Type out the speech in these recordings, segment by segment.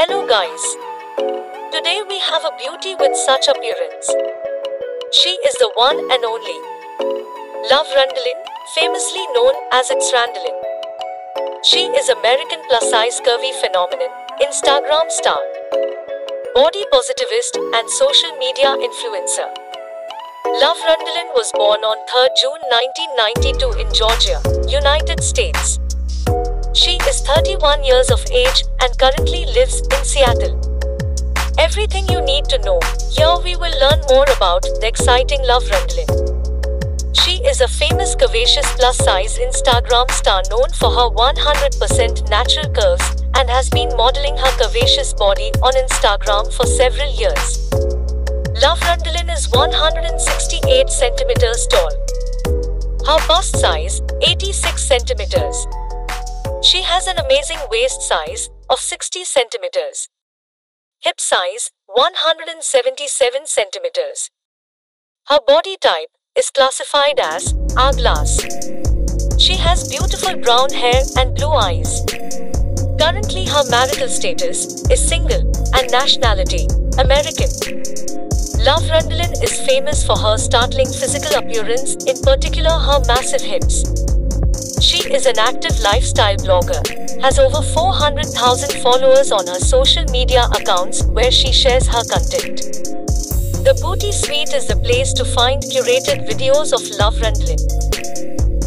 Hello guys. Today we have a beauty with such appearance. She is the one and only Love Randalin, famously known as it's Randalin. She is American plus size curvy phenomenon, Instagram star, body positivist and social media influencer. Love Randalin was born on 3rd June 1992 in Georgia, United States. She is 31 years of age and currently lives in Seattle. Everything you need to know. Here we will learn more about the exciting Love Randalin. She is a famous curvaceous plus size Instagram star known for her 100% natural curves and has been modeling her curvaceous body on Instagram for several years. Love Randalin is 168 centimeters tall. Her bust size 86 centimeters. She has an amazing waist size of 60 centimeters. Hip size 177 centimeters. Her body type is classified as hourglass. She has beautiful brown hair and blue eyes. Currently, her marital status is single and nationality American. Love Randalin is famous for her startling physical appearance, in particular her massive hips. She is an active lifestyle blogger, has over 400,000 followers on her social media accounts where she shares her content. The Booty Sweet is the place to find curated videos of Love Randalin,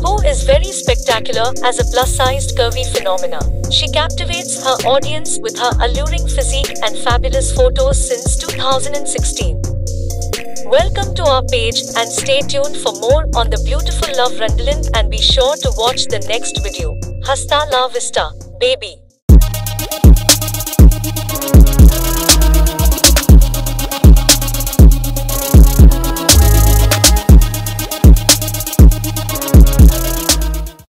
who is very spectacular as a plus-sized curvy phenomena. She captivates her audience with her alluring physique and fabulous photos since 2016. Welcome to our page and stay tuned for more on the beautiful Love Randalin and be sure to watch the next video. Hasta la vista, baby.